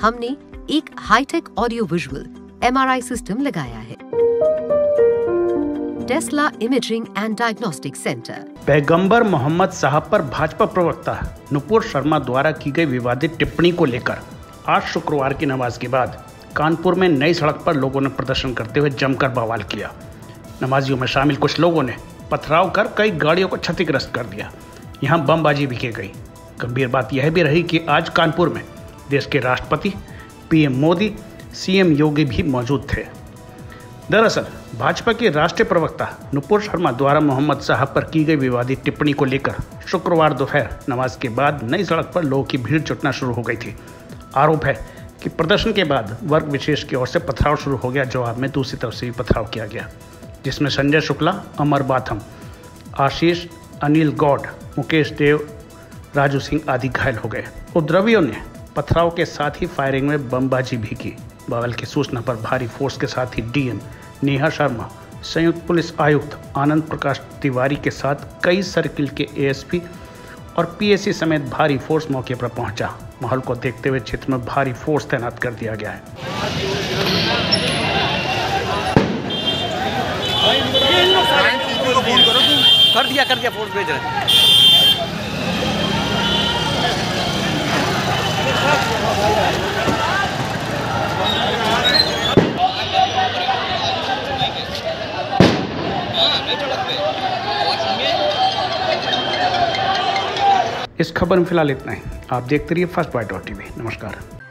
हमने एक hi-tech audio visual MRI system लगाया है। Tesla imaging and diagnostic centre. पैगंबर मोहम्मद साहब पर भाजपा प्रवक्ता नुपुर शर्मा द्वारा की गई विवादित टिप्पणी को लेकर आज शुक्रवार की नमाज़ के बाद कानपुर में नई सड़क पर लोगों ने प्रदर्शन करते हुए जमकर बवाल किया। नमाजियों में शामिल कुछ लोगों ने पथराव कर कई गाड़ियों को क्षतिग्रस्त कर दिया। यहाँ बमबाजी भी की गई। गंभीर बात यह भी रही कि आज कानपुर में देश के राष्ट्रपति, पीएम मोदी, सीएम योगी भी मौजूद थे। दरअसल, भाजपा के राष्ट्रीय प्रवक्ता नुपुर शर्मा द्वारा मोहम्मद साहब पर की गई विवादित टिप्पणी को लेकर शुक्रवार दोपहर नमाज़ के बाद नई सड़क पर लोगों की भीड़ जुटना शुरू हो गई थी। आरोप है कि प्रदर्शन के बाद वर्ग विशेष की ओर से पथराव शुरू हो गया, जवाब में दूसरी तरफ़ से भी पथराव किया गया, जिसमें संजय शुक्ला, अमर बाथम, आशीष, अनिल गौड, मुकेश देव, राजू सिंह आदि घायल हो गए। उपद्रवियों ने पथराव के साथ ही फायरिंग में बमबाजी भी की। बवाल की सूचना पर भारी फोर्स के साथ ही डीएम नेहा शर्मा, संयुक्त पुलिस आयुक्त आनंद प्रकाश तिवारी के साथ कई सर्किल के एएसपी और पीएससी समेत भारी फोर्स मौके पर पहुँचा। माहौल को देखते हुए क्षेत्र में भारी फोर्स तैनात कर दिया गया है। कर दिया कर दिया फोर्स भेज रहे इस खबर में फ़िलहाल इतना ही। आप देखते रहिए फ़र्स्ट बाइट टीवी नमस्कार।